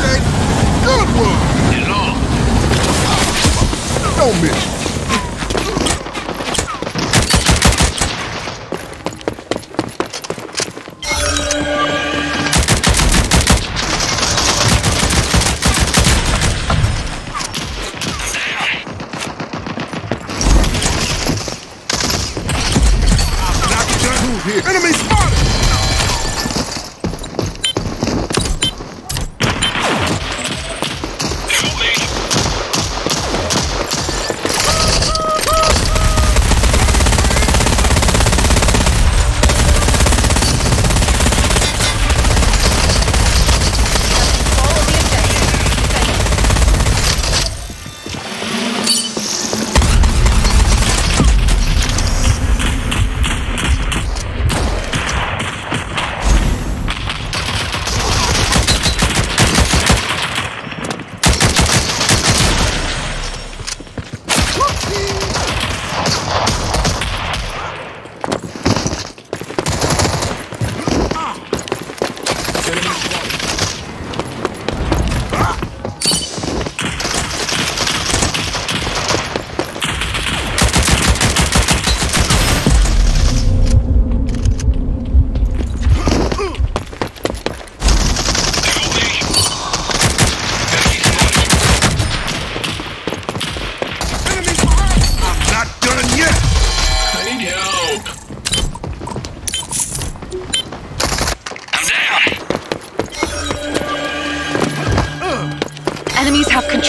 It. Good one. Get on. Don't miss. Enemy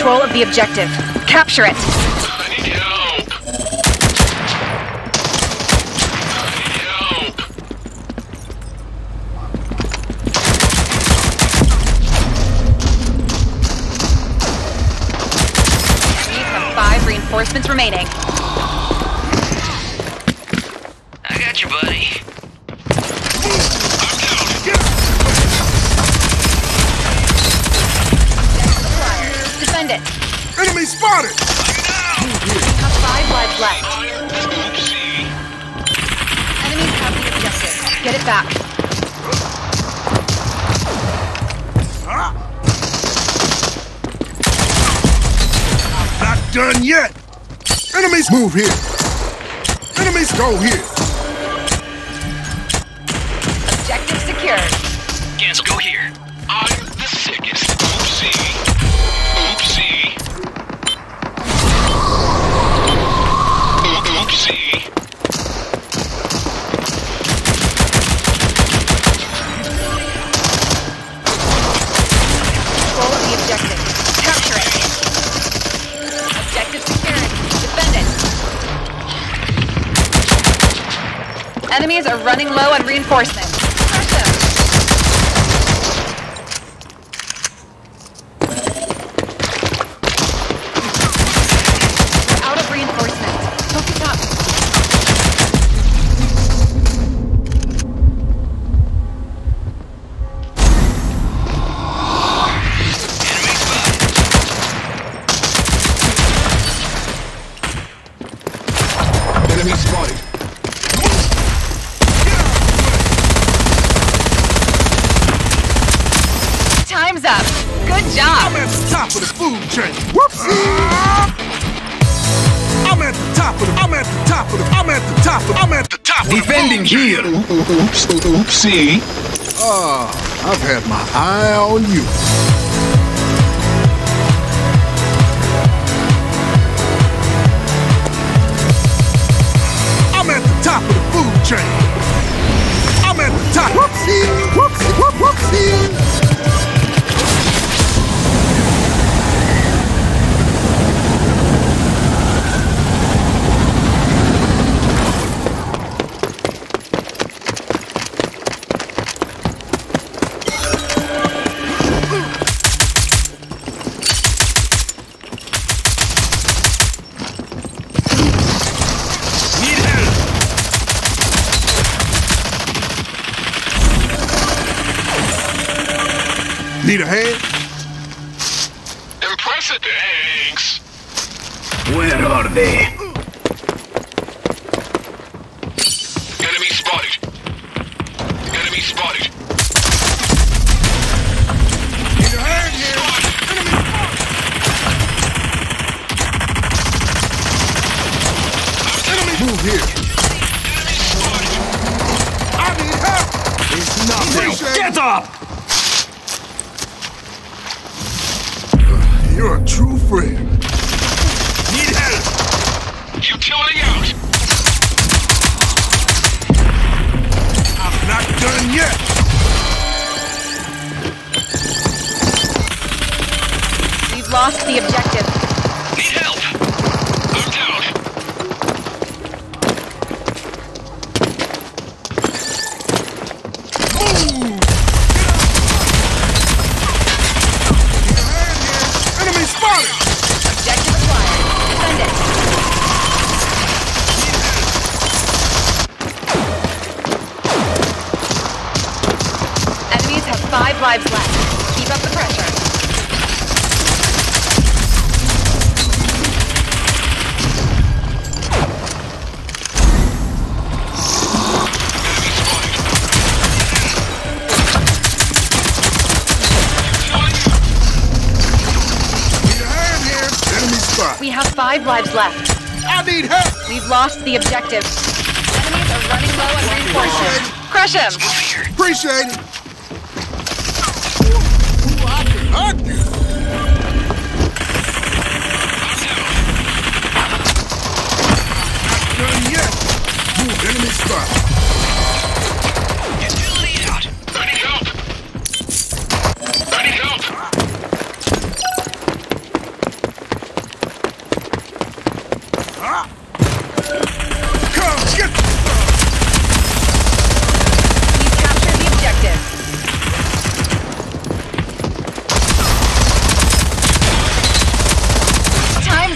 control of the objective. Capture it. I need help. I need help. Enemies have five reinforcements remaining. I got you, buddy. I'm down. Defend it. Enemy spotted. Have five lives left. Enemies have the objective. Get it back. Not done yet. Enemies move here. Enemies go here. Objective secured. Cancel. Go here. I'm the sickest. Enemies are running low on reinforcements. Good I'm at the top of the food chain. Whoopsie. I'm at the top of the. I'm at the top of the. I'm at the top of. I'm at the top. Defending of the food chain. here. Oops. Oopsie. Ah, I've had my eye on you. I'm at the top of the food chain. I'm at the top. Whoopsie, whoopsie, whoop, whoopsie. Need a hand? Impressive eggs. Where are they? Enemy spotted. Enemy spotted. Need a hand here. Enemy spotted. Enemy move here. Enemy spotted. I need help. It's nothing. Get up. You're a true friend. Need help. Utility out. I'm not done yet. We've lost the objective. Lives left. Keep up the pressure. Need a hand here. Enemy spotted. We have five lives left. I need help. We've lost the objective. Enemies are running low on reinforcements. Crush him! Appreciate it.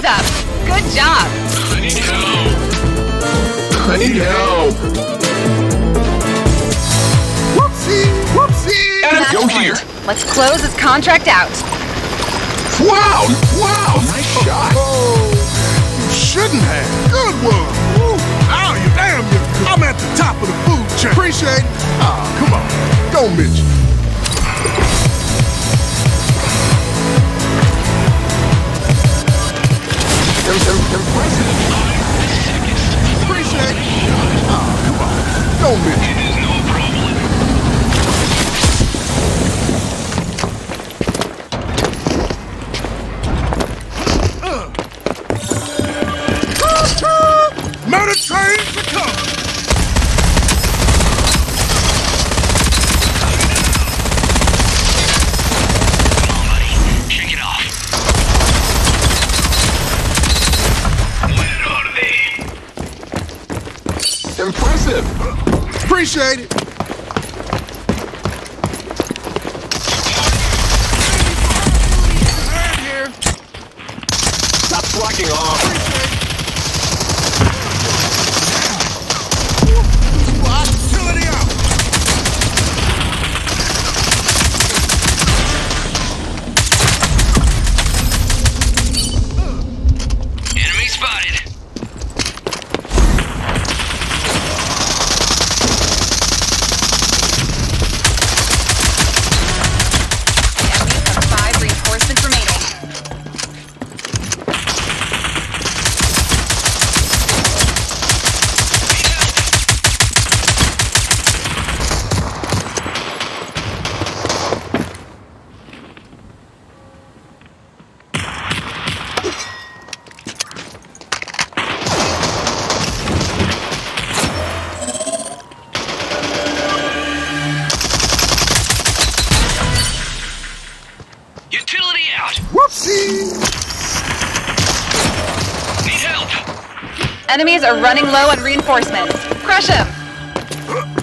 Up. Good job. I need help. I need help. Whoopsie, whoopsie. Match go point. here. Let's close this contract out. Wow, wow, nice shot. Oh, you shouldn't have. Good one. Woo. You damn you. I'm at the top of the food chain. Appreciate it. Ah, come on. Don't mention. Impressive. Appreciate it. Stop slacking off. Enemies are running low on reinforcements. Crush them!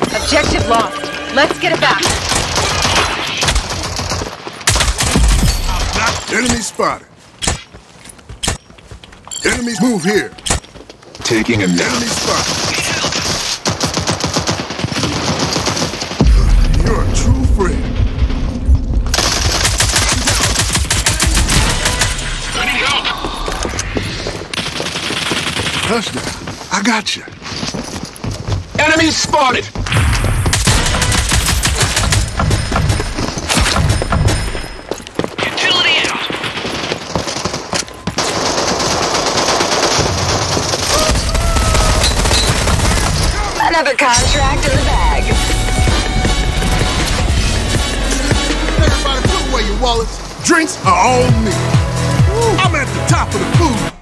Objective lost. Let's get it back. Enemy spotted. Enemies move here. Taking him Enemy spotted. Touchdown. I got you. Enemy spotted. Utility out. Another contract in the bag. Everybody put away your wallets. Drinks are on me. I'm at